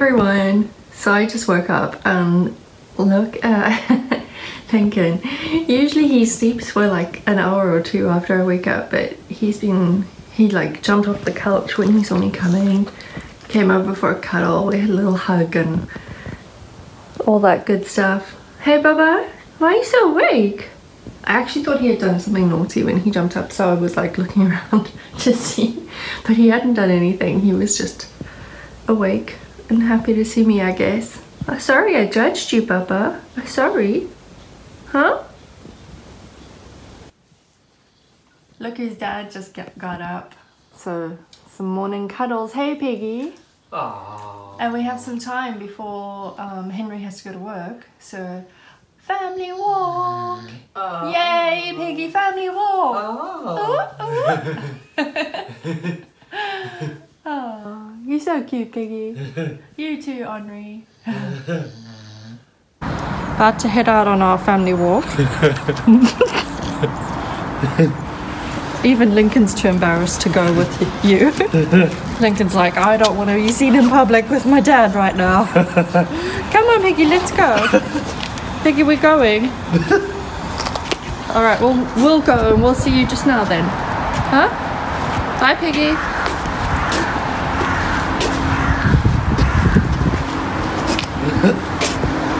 Everyone. So I just woke up and look at Lincoln. Usually he sleeps for like an hour or two after I wake up, but he's been, he like jumped off the couch when he's only coming, came over for a cuddle, we had a little hug and all that good stuff. Hey Baba, why are you so awake? I actually thought he had done something naughty when he jumped up so I was like looking around to see but he hadn't done anything he was just awake and happy to see me I guess. Oh, sorry I judged you Baba. I'm sorry. Huh? Look his dad just get, got up. So some morning cuddles. Hey Piggy. Aww. And we have some time before um, Henry has to go to work. So family walk. Aww. Yay, Piggy, family walk. Aww. You're so cute, Piggy. You too, Henry. About to head out on our family walk. Even Lincoln's too embarrassed to go with you. Lincoln's like, I don't want to be seen in public with my dad right now. Come on, Piggy, let's go. Piggy, we're going. All right, we'll we'll go and we'll see you just now then. Huh? Bye, Piggy.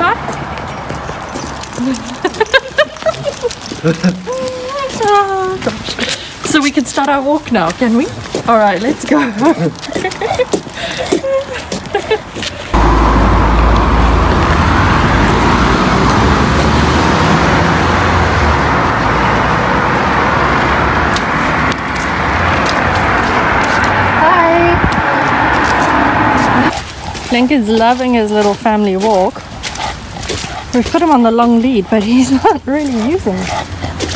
Bye. oh, gosh. So we can start our walk now, can we? All right, let's go. Hi. Lincoln's loving his little family walk. We've put him on the long lead, but he's not really using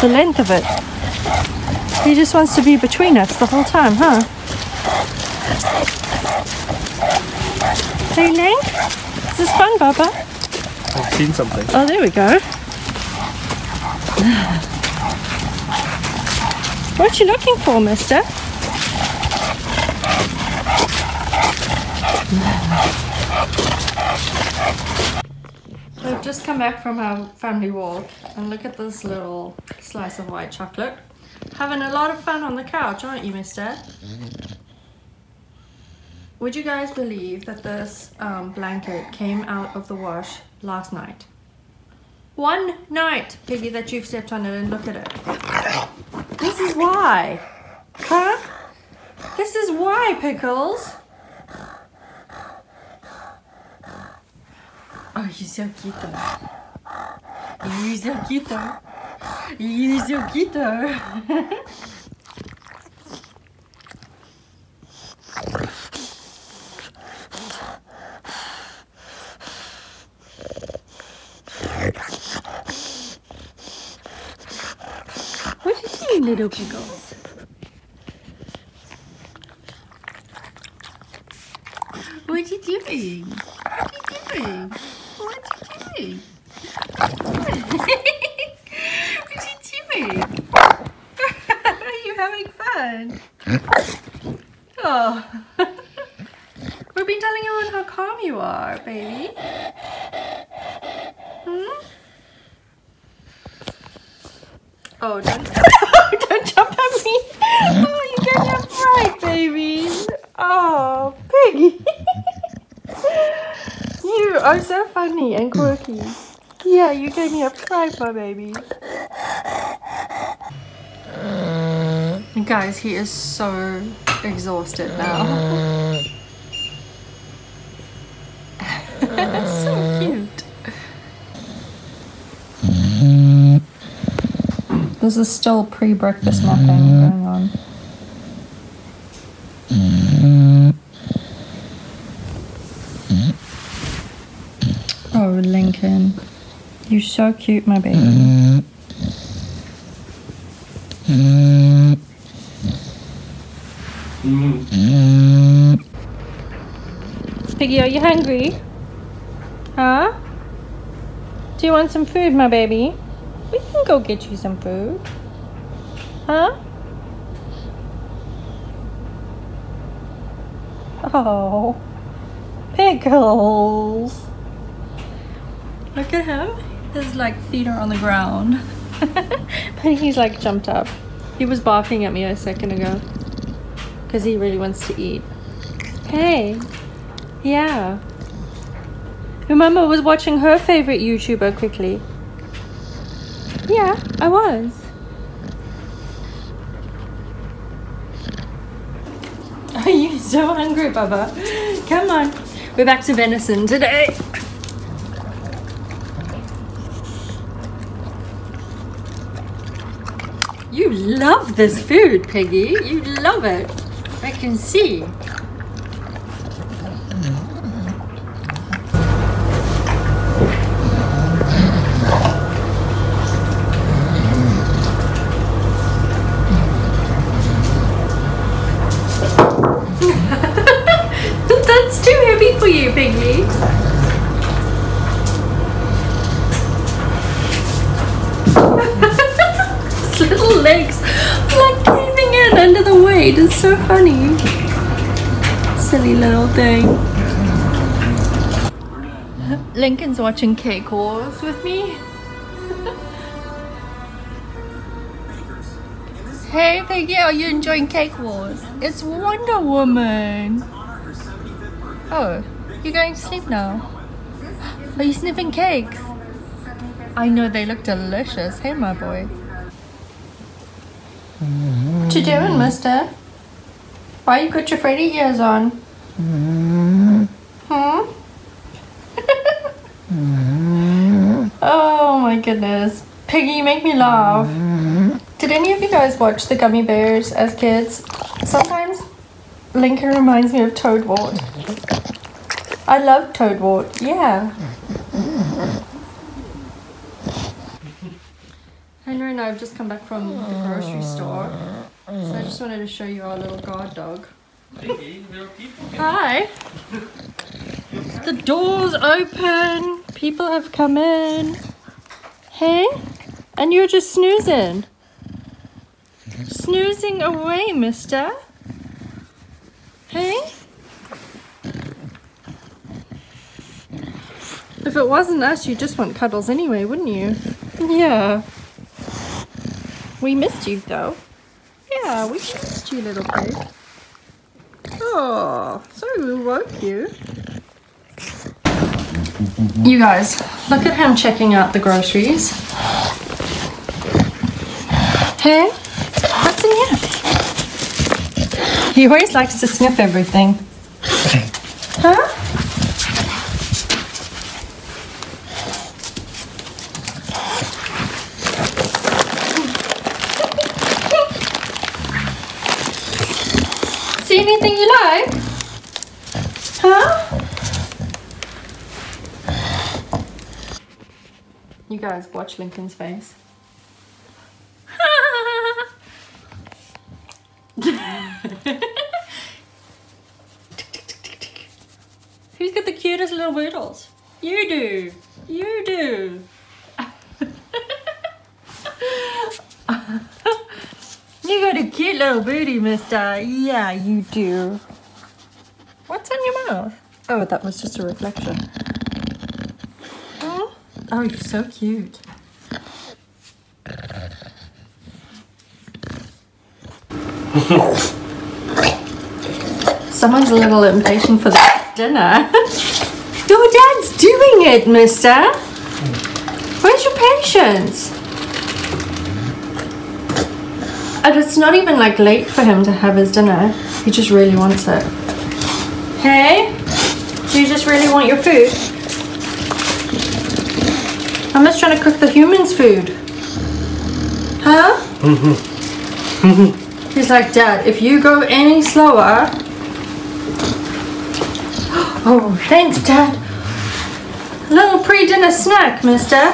the length of it. He just wants to be between us the whole time, huh? Hey, Link? Is this fun, Baba? I've seen something. Oh, there we go. What you looking for, mister? We've just come back from our family walk and look at this little slice of white chocolate. Having a lot of fun on the couch, aren't you, mister? Would you guys believe that this um, blanket came out of the wash last night? One night, Piggy, that you've slept on it and look at it. This is why. Huh? This is why, Pickles. Cute though. You're so cute though. What you doing, little pickles? What you doing? What you doing? What are you doing? what are you doing? are you having fun? We've been telling everyone how calm you are, baby. Hmm? Oh, don't, don't jump at me. Oh, you get me fright, baby. Oh, piggy. you are so funny and quirky. Yeah, you gave me a fright, my baby. Guys, he is so exhausted uh, now. That's so cute. This is still pre-breakfast mopping going on. Oh, Lincoln. You're so cute, my baby. Are you hungry? Huh? Do you want some food, my baby? We can go get you some food. Huh? Oh. Pickles. Look at him. His like feet are on the ground. but he's like jumped up. He was barking at me a second ago. Because he really wants to eat. Hey. Yeah. Your mama was watching her favorite YouTuber quickly. Yeah, I was. Are you so hungry, Baba? Come on. We're back to venison today. You love this food, Piggy. You love it. I can see. That's too heavy for you, Piggy. His little legs like caving in under the weight. It's so funny. Silly little thing. Lincoln's watching Cake Wars with me. hey Piggy, are you enjoying Cake Wars? It's Wonder Woman. Oh, you're going to sleep now? Are you sniffing cakes? I know they look delicious. Hey, my boy. What you doing, mister? Why you got your Freddy ears on? Huh? Hmm? oh my goodness. Piggy, you make me laugh. Did any of you guys watch the Gummi Bears as kids? Sometimes Lincoln reminds me of Toadwart. I love Toadwart, yeah. Henry and I have just come back from the grocery store. So I just wanted to show you our little guard dog. Hi. The door's open. People have come in. Hey? And you're just snoozing. Snoozing away, mister. Hey? If it wasn't us, you'd just want cuddles anyway, wouldn't you? Yeah. We missed you though. Yeah, we missed you, little pig. Oh, sorry we woke you. You guys, look at him checking out the groceries. Hey, what's in here? He always likes to sniff everything. Huh? See anything you like? Huh? You guys watch Lincoln's face. Cutest little boodles? You do. You do. you got a cute little booty, mister. Yeah, you do. What's on your mouth? Oh, that was just a reflection. Oh, oh you're so cute. Someone's a little impatient for the dinner. Your dad's doing it, mister. Where's your patience? And it's not even like late for him to have his dinner. He just really wants it. Hey? Do you just really want your food? I'm just trying to cook the humans' food. Huh? He's like, Dad, if you go any slower. Oh, thanks, Dad. Little pre dinner snack, mister.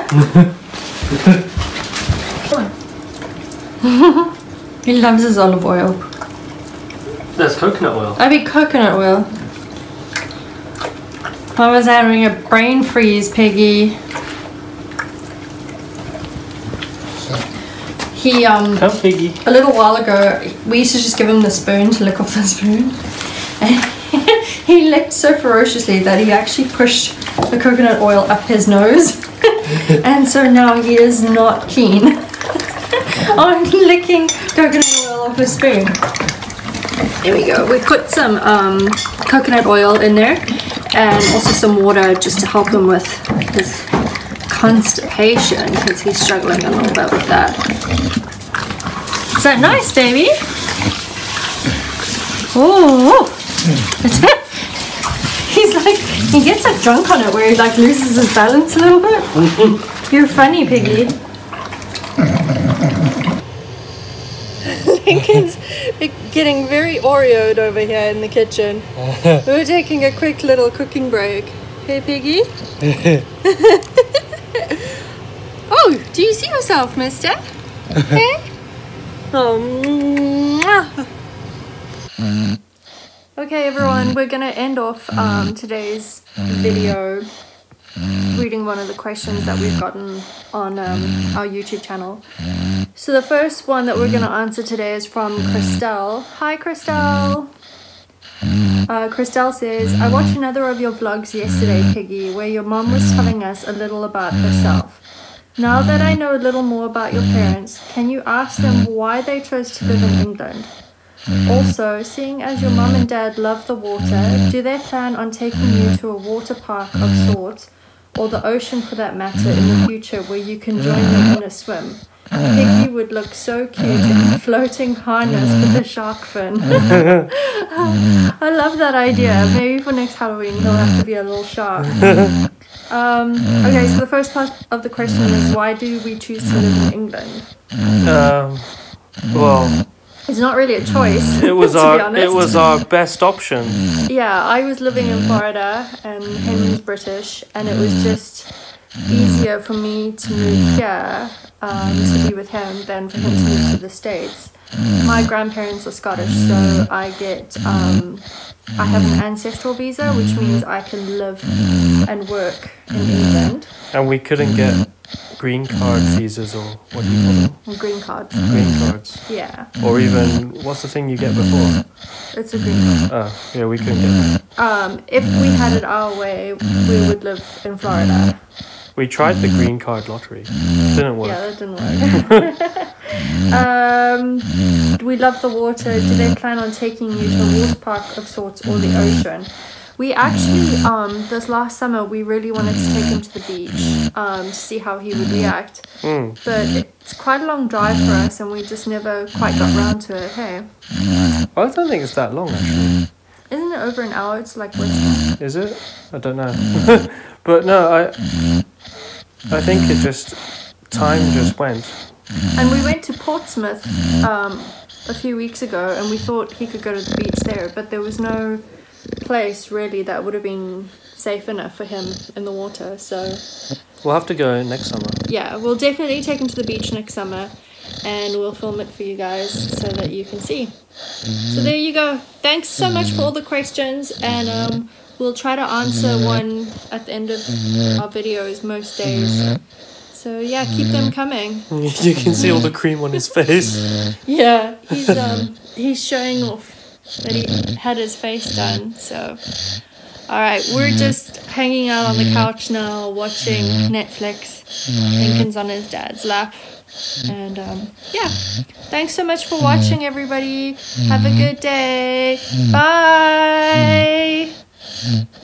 he loves his olive oil. That's coconut oil. I mean, coconut oil. I was having a brain freeze, Piggy. He, um, Come, piggy. a little while ago, we used to just give him the spoon to lick off the spoon. And he licked so ferociously that he actually pushed the coconut oil up his nose. and so now he is not keen on licking coconut oil off a spoon. There we go. We put some um, coconut oil in there and also some water just to help him with his constipation because he's struggling a little bit with that. Is that nice, baby? Oh, he's like, he gets like drunk on it where he like loses his balance a little bit. Mm-hmm. You're funny, piggy. Lincoln's getting very Oreoed over here in the kitchen. We're taking a quick little cooking break. Hey, piggy. oh, do you see yourself, mister? hey? Oh, mwah. Mm. Okay everyone, mm. we're gonna end off um, mm. today's video mm. reading one of the questions that we've gotten on um, our YouTube channel. So the first one that we're gonna answer today is from Christelle. Hi Christelle! Uh, Christelle says, I watched another of your vlogs yesterday, Piggy, where your mom was telling us a little about herself. Now that I know a little more about your parents, can you ask them why they chose to live in England? Mm. Also, seeing as your mum and mm. dad love the water, mm. do they plan on taking you to a water park of sorts, or the ocean for that matter, in the future where you can join them in a swim? Piggy would look so cute in a floating harness with a shark fin. I love that idea. Maybe for next Halloween he'll have to be a little shark. Um, okay, so the first part of the question is why do we choose to live in England? Um, well, It's not really a choice. it was our it was our best option. Yeah, I was living in Florida and Henry's British, and it was just easier for me to move here um, to be with him than for him to move to the States. My grandparents are Scottish, so I get um, I have an ancestral visa, which means I can live and work in England. And we couldn't get green card mm-hmm. visas or what do you call them? A green card. Mm-hmm. Green cards. Yeah, Or even what's the thing you get before? it's a green card. Oh, yeah, we couldn't get that. Um, if we had it our way, we would live in Florida. We tried the green card lottery. Didn't work. Yeah, that didn't work. um, we love the water. Do they plan on taking you to a water park of sorts or the ocean? We actually, um, this last summer, we really wanted to take him to the beach um, to see how he would react. Mm. But it's quite a long drive for us, and we just never quite got round to it. Hey, I don't think it's that long actually. isn't it over an hour? It's like Weston. Is it? I don't know. but no, I I think it just time just went. And we went to Portsmouth um, a few weeks ago, and we thought he could go to the beach there, but there was no place really that would have been safe enough for him in the water. So We'll have to go next summer. yeah, we'll definitely take him to the beach next summer, and we'll film it for you guys so that you can see. So mm-hmm. there you go. Thanks so much for all the questions, and um, we'll try to answer mm-hmm. one at the end of mm-hmm. our videos most days. So yeah, keep them coming. you can see all the cream on his face. Yeah, he's um he's showing off that he had his face done. So, all right, we're just hanging out on the couch now, watching Netflix. Lincoln's on his dad's lap, and um, yeah. Thanks so much for watching, everybody. Have a good day. Bye.